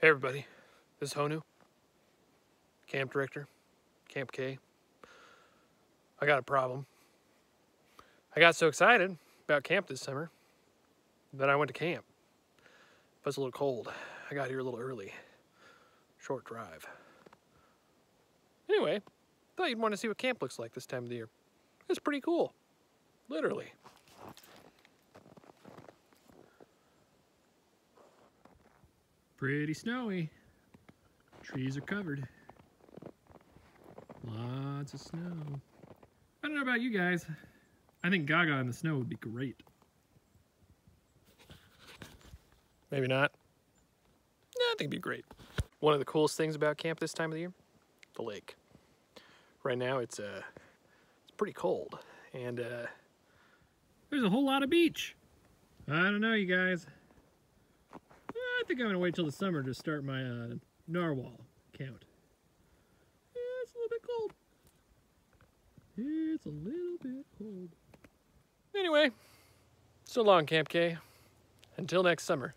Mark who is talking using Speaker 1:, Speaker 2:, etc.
Speaker 1: Hey everybody, this is Honu, camp director, Camp K. I got a problem. I got so excited about camp this summer that I went to camp. But it's a little cold. I got here a little early. Short drive. Anyway, thought you'd want to see what camp looks like this time of the year. It's pretty cool. Literally. Pretty snowy. Trees are covered. Lots of snow. I don't know about you guys. I think Gaga in the snow would be great. Maybe not. No, I think it'd be great. One of the coolest things about camp this time of the year, the lake. Right now it's uh it's pretty cold and uh there's a whole lot of beach. I don't know you guys. Think I'm gonna wait till the summer to start my uh, narwhal count. Yeah, it's a little bit cold. It's a little bit cold. Anyway, so long, Camp K. Until next summer.